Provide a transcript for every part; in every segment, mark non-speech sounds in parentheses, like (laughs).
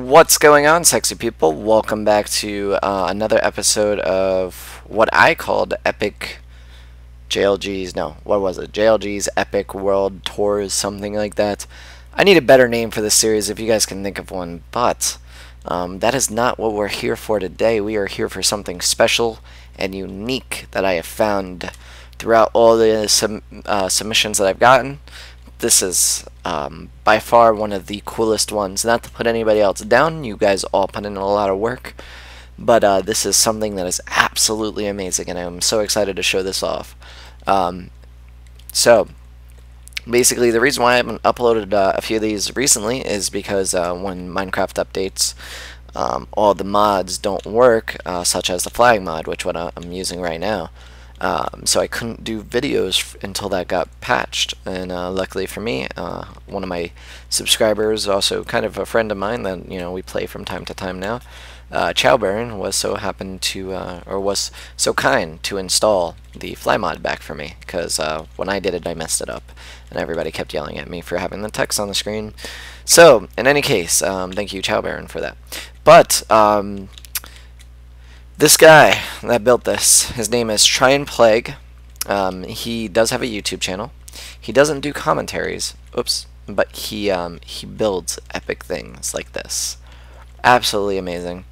What's going on, sexy people? Welcome back to uh, another episode of what I called Epic JLG's. No, what was it? JLG's Epic World Tours, something like that. I need a better name for this series if you guys can think of one, but um, that is not what we're here for today. We are here for something special and unique that I have found throughout all the sub uh, submissions that I've gotten this is um, by far one of the coolest ones. Not to put anybody else down, you guys all put in a lot of work, but uh, this is something that is absolutely amazing, and I'm so excited to show this off. Um, so, basically, the reason why I haven't uploaded uh, a few of these recently is because uh, when Minecraft updates, um, all the mods don't work, uh, such as the flag mod, which what I'm using right now. Um, so I couldn't do videos until that got patched. And uh, luckily for me, uh, one of my subscribers, also kind of a friend of mine that you know we play from time to time now, uh, Chowburn was so happened to, uh, or was so kind to install the fly mod back for me. Because uh, when I did it, I messed it up, and everybody kept yelling at me for having the text on the screen. So in any case, um, thank you, Chowburn, for that. But um, this guy that built this, his name is TrynePlague. Um, he does have a YouTube channel. He doesn't do commentaries. Oops. But he um, he builds epic things like this. Absolutely amazing.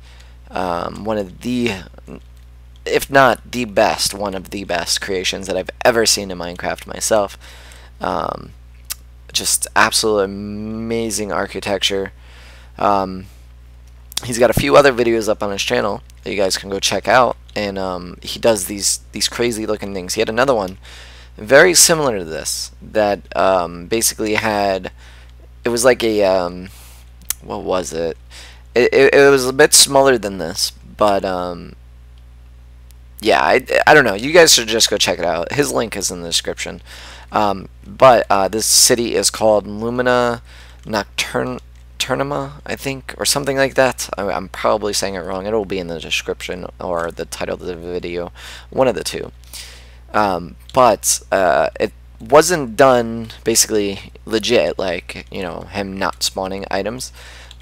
Um, one of the, if not the best, one of the best creations that I've ever seen in Minecraft myself. Um, just absolute amazing architecture. Um, he's got a few other videos up on his channel that you guys can go check out and um, he does these these crazy looking things he had another one very similar to this that um, basically had it was like a um, what was it? it? It, it was a bit smaller than this but um, yeah I, I don't know you guys should just go check it out his link is in the description um, but uh, this city is called Lumina Nocturne Turnima, I think, or something like that. I, am probably saying it wrong. It'll be in the description or the title of the video, one of the two. Um, but uh, it wasn't done basically legit, like you know him not spawning items.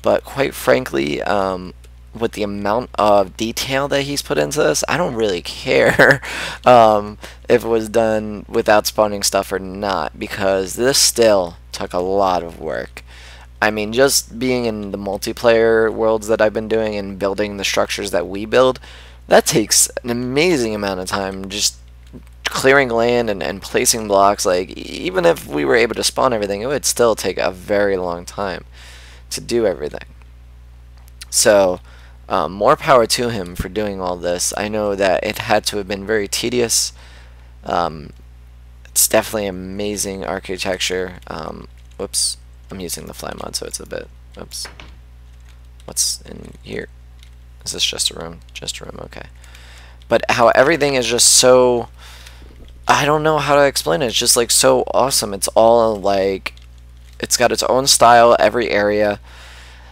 But quite frankly, um, with the amount of detail that he's put into this, I don't really care (laughs) um, if it was done without spawning stuff or not, because this still took a lot of work. I mean, just being in the multiplayer worlds that I've been doing and building the structures that we build, that takes an amazing amount of time. Just clearing land and, and placing blocks, like, even if we were able to spawn everything, it would still take a very long time to do everything. So, um, more power to him for doing all this. I know that it had to have been very tedious. Um, it's definitely amazing architecture. Um, whoops. I'm using the fly mod, so it's a bit, oops. What's in here? Is this just a room? Just a room, okay. But how everything is just so, I don't know how to explain it. It's just like so awesome. It's all like, it's got its own style, every area.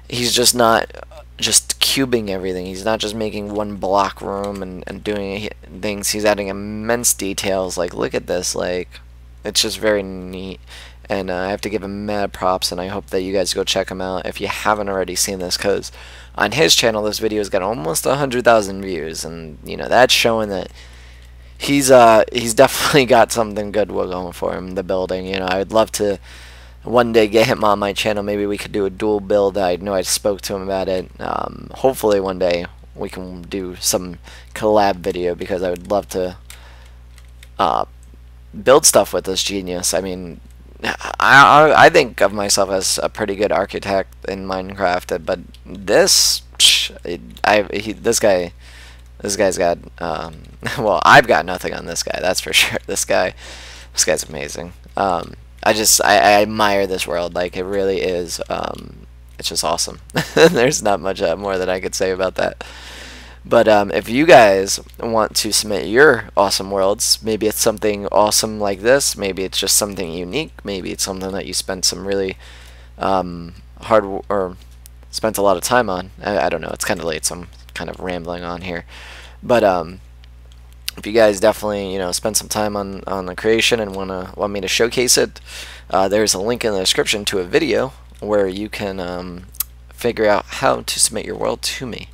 He's just not just cubing everything. He's not just making one block room and, and doing things. He's adding immense details. Like, look at this. Like, it's just very neat and uh, I have to give him mad props and I hope that you guys go check him out if you haven't already seen this because on his channel this video's got almost 100,000 views and you know that's showing that he's uh he's (laughs) definitely got something good going for him the building you know. I would love to one day get him on my channel. Maybe we could do a dual build. I know I spoke to him about it. Um, hopefully one day we can do some collab video because I would love to uh, build stuff with this genius. I mean I, I think of myself as a pretty good architect in Minecraft, but this, I he, this guy, this guy's got, um, (laughs) well, I've got nothing on this guy, that's for (laughs) sure. This guy, this guy's amazing. Um, I just, I, I, admire this world, like, it really is, um, it's just awesome. (laughs) There's not much uh, more that I could say about that. But um, if you guys want to submit your awesome worlds, maybe it's something awesome like this, maybe it's just something unique, maybe it's something that you spent some really um, hard or spent a lot of time on. I, I don't know, it's kind of late, so I'm kind of rambling on here. But um, if you guys definitely you know spend some time on on the creation and wanna want me to showcase it, uh, there's a link in the description to a video where you can um, figure out how to submit your world to me.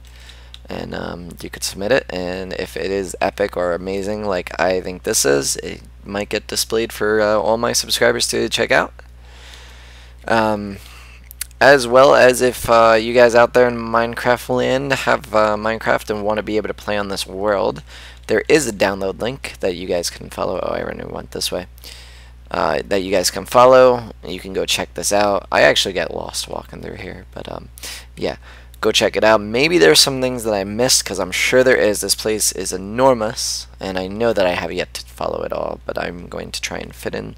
And um, you could submit it, and if it is epic or amazing like I think this is, it might get displayed for uh, all my subscribers to check out. Um, as well as if uh, you guys out there in Minecraft land have uh, Minecraft and want to be able to play on this world, there is a download link that you guys can follow. Oh, I really went this way. Uh, that you guys can follow. You can go check this out. I actually get lost walking through here, but um, yeah, go check it out. Maybe there's some things that I missed because I'm sure there is. This place is enormous, and I know that I have yet to follow it all, but I'm going to try and fit in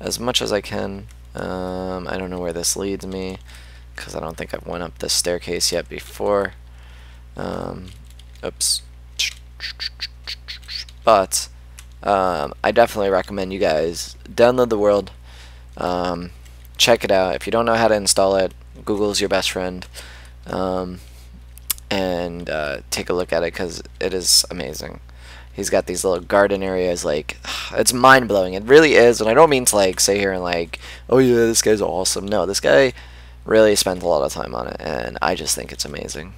as much as I can. Um, I don't know where this leads me because I don't think I've went up this staircase yet before. Um, oops. But um, I definitely recommend you guys download the world, um, check it out. If you don't know how to install it, Google's your best friend, um, and uh, take a look at it because it is amazing. He's got these little garden areas, like, (sighs) it's mind-blowing. It really is, and I don't mean to, like, say here and, like, oh, yeah, this guy's awesome. No, this guy really spent a lot of time on it, and I just think it's amazing.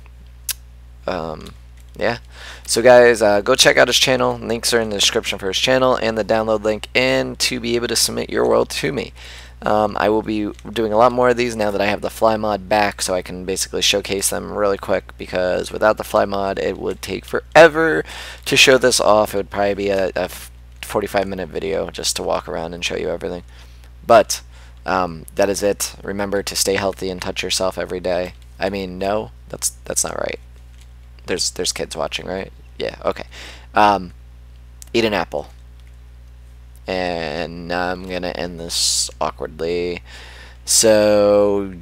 Um, yeah. So guys, uh, go check out his channel. Links are in the description for his channel and the download link, and to be able to submit your world to me. Um, I will be doing a lot more of these now that I have the fly mod back so I can basically showcase them really quick because without the fly mod it would take forever to show this off. It would probably be a, a 45 minute video just to walk around and show you everything. But um, that is it. Remember to stay healthy and touch yourself every day. I mean, no, that's that's not right. There's there's kids watching, right? Yeah, okay. Um, eat an apple and now I'm gonna end this awkwardly. So